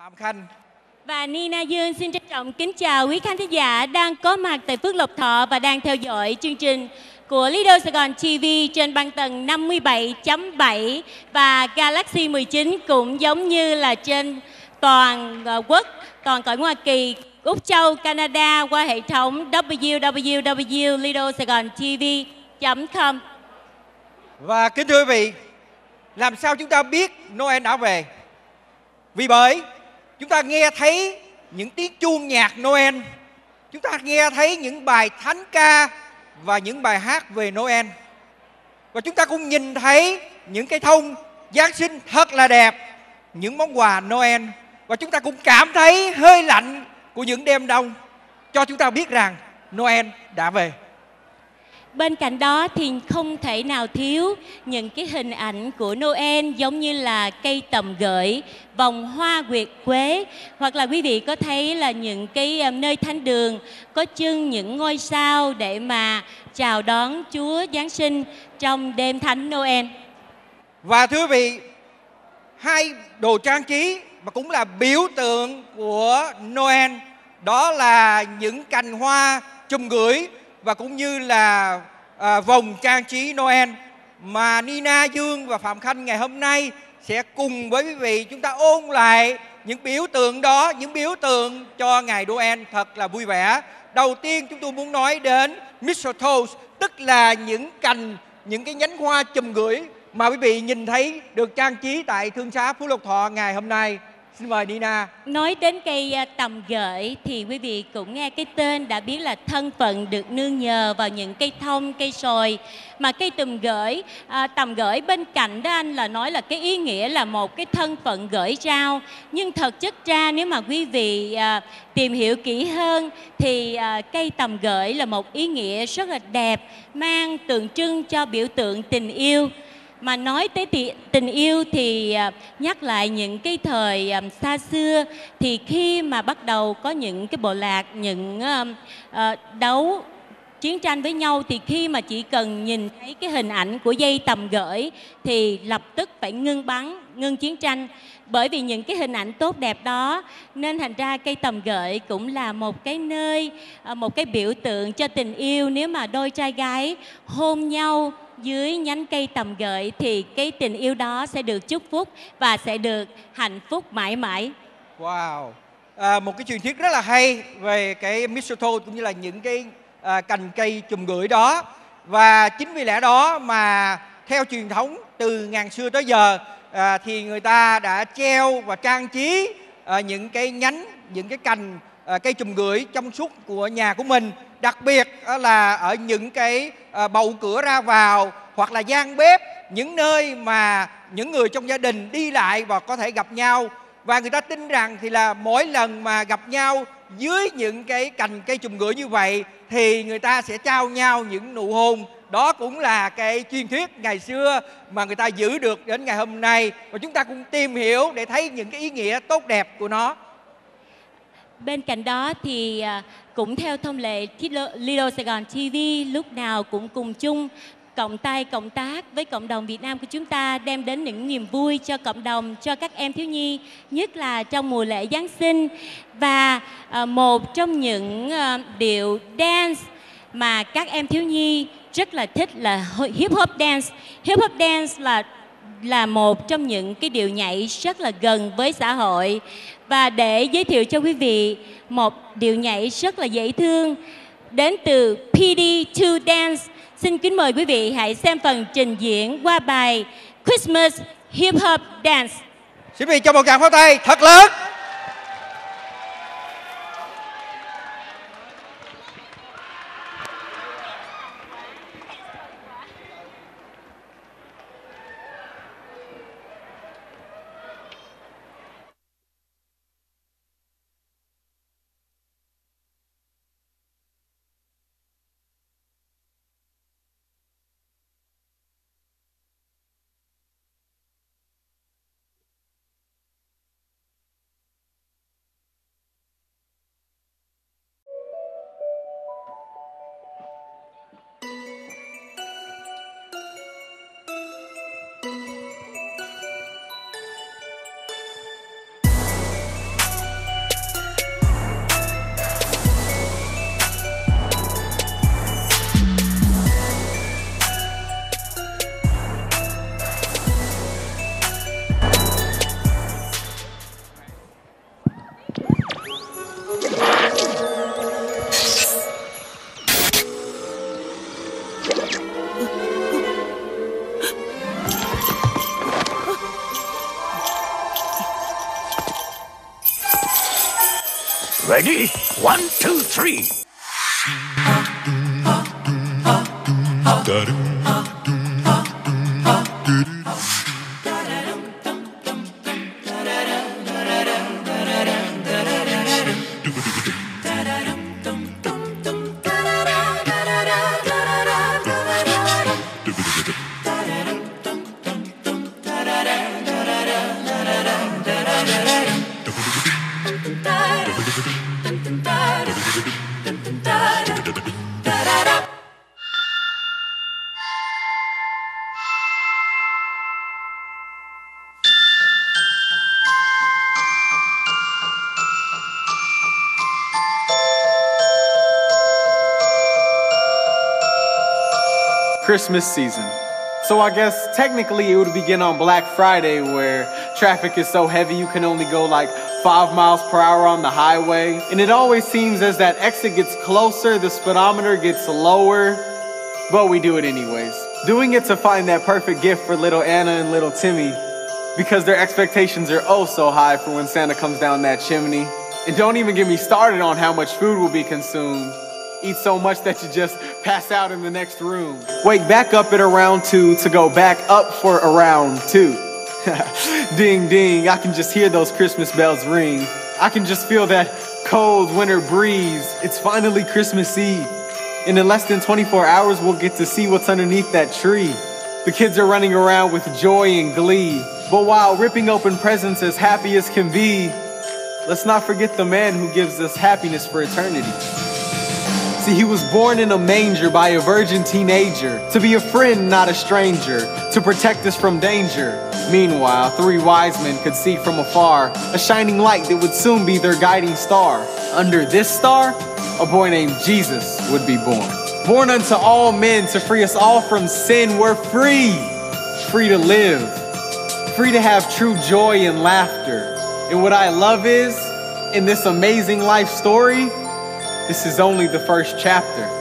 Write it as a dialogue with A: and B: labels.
A: Phạm Khanh
B: Và Nina Dương xin trân trọng kính chào quý khán thính giả đang có mặt tại Phước Lộc Thọ và đang theo dõi chương trình của Lido Sài Gòn TV trên băng tầng 57.7 và Galaxy 19 cũng giống như là trên toàn ờ, quốc, toàn cõi Hoa Kỳ, Úc Châu, Canada qua hệ thống www.lidosaigontv.com.
A: Và kính thưa quý vị, làm sao chúng ta biết Noel đã về? Vì bởi chúng ta nghe thấy những tiếng chuông nhạc Noel, chúng ta nghe thấy những bài thánh ca và những bài hát về Noel. Và chúng ta cũng nhìn thấy những cái thông Giáng sinh thật là đẹp, những món quà Noel và chúng ta cũng cảm thấy hơi lạnh của những đêm đông cho chúng ta biết rằng Noel đã về.
B: Bên cạnh đó thì không thể nào thiếu những cái hình ảnh của Noel giống như là cây tầm gửi, vòng hoa nguyệt quế hoặc là quý vị có thấy là những cái ờ, nơi thánh đường có trưng những ngôi sao để mà chào đón Chúa Giáng sinh trong đêm thánh Noel.
A: Và thưa quý vị, hai đồ trang trí mà cũng là biểu tượng của Noel đó là những cành hoa chùm gửi và cũng như là à, vòng trang trí Noel mà Nina Dương và Phạm Khanh ngày hôm nay sẽ cùng với quý vị chúng ta ôn lại những biểu tượng đó, những biểu tượng cho ngày Noel thật là vui vẻ. Đầu tiên chúng tôi muốn nói đến mistletoe, tức là những cành, những cái nhánh hoa chùm gửi mà quý vị nhìn thấy được trang trí tại Thương xá Phú Lộc Thọ ngày hôm nay. Xin mời Nina.
B: Nói đến cây à, tầm gửi thì quý vị cũng nghe cái tên đã biết là thân phận được nương nhờ vào những cây thông, cây sồi. Mà cây tầm gửi, à, tầm gửi bên cạnh đó anh là nói là cái ý nghĩa là một cái thân phận gửi trao. Nhưng thật chất ra nếu mà quý vị à, tìm hiểu kỹ hơn thì à, cây tầm gửi là một ý nghĩa rất là đẹp, mang tượng trưng cho biểu tượng tình yêu mà nói tới tình yêu thì à, nhắc lại những cái thời à, xa xưa, thì khi mà bắt đầu có những cái bộ lạc, những à, đấu, chiến tranh với nhau, thì khi mà chỉ cần nhìn thấy cái hình ảnh của dây tầm gửi, thì lập tức phải ngưng bắn, ngưng chiến tranh. Bởi vì những cái hình ảnh tốt đẹp đó, nên thành ra cây tầm gửi cũng là một cái nơi một cái biểu tượng cho tình yêu. Nếu mà đôi trai gái hôn nhau dưới nhánh cây tầm gợi thì cái tình yêu đó sẽ được chúc phúc và sẽ được hạnh phúc mãi mãi.
A: Wow, à, một cái truyền thuyết rất là hay về cái mistletoe cũng như là những cái à, cành cây chùm gửi đó. Và chính vì lẽ đó mà theo truyền thống từ ngàn xưa tới giờ à, thì người ta đã treo và trang trí à, những cái nhánh những cái cành à, cây chùm gửi trong suốt của nhà của mình đặc biệt ờ, là ở những cái ờ, bầu cửa ra vào hoặc là gian bếp, những nơi mà những người trong gia đình đi lại và có thể gặp nhau. Và người ta tin rằng thì là mỗi lần mà gặp nhau dưới những cái cành cây chùm gửi như vậy thì người ta sẽ trao nhau những nụ hôn. Đó cũng là cái truyền thuyết ngày xưa mà người ta giữ được đến ngày hôm nay. Và chúng ta cũng tìm hiểu để thấy những cái ý nghĩa tốt đẹp của nó.
B: Bên cạnh đó thì à, cũng theo thông lệ Lido Sài Gòn TV lúc nào cũng cùng chung cộng tay cộng tác với cộng đồng Việt Nam của chúng ta đem đến những niềm vui cho cộng đồng, cho các em thiếu nhi, nhất là trong mùa lễ Giáng sinh. Và à, một trong những à, điệu dance mà các em thiếu nhi rất là thích là hip hop dance. Hip hop dance là là một trong những cái điệu nhảy rất là gần với xã hội và để giới thiệu cho quý vị một điệu nhảy rất là dễ thương đến từ PD2 Dance. Xin kính mời quý vị hãy xem phần trình diễn qua bài Christmas Hip Hop Dance.
A: Xin quý vị cho một tràng pháo tay thật lớn.
C: Ready? One, two, three.
D: Christmas season. So I guess technically it would begin on Black Friday where traffic is so heavy you can only go like five miles per hour on the highway. And it always seems as that exit gets closer, the speedometer gets lower, but we do it anyways. Doing it to find that perfect gift for little Anna and little Timmy because their expectations are oh so high for when Santa comes down that chimney. And don't even get me started on how much food will be consumed. Eat so much that you just pass out in the next room. Wake back up at around two to go back up for around two. ding ding, I can just hear those Christmas bells ring. I can just feel that cold winter breeze. It's finally Christmas Eve. And in less than 24 hours, we'll get to see what's underneath that tree. The kids are running around with joy and glee. But while ripping open presents as happy as can be, let's not forget the man who gives us happiness for eternity. See, he was born in a manger by a virgin teenager, to be a friend, not a stranger, to protect us from danger. Meanwhile, three wise men could see from afar a shining light that would soon be their guiding star. Under this star, a boy named Jesus would be born. Born unto all men to free us all from sin, we're free. Free to live, free to have true joy and laughter. And what I love is, in this amazing life story, this is only the first chapter.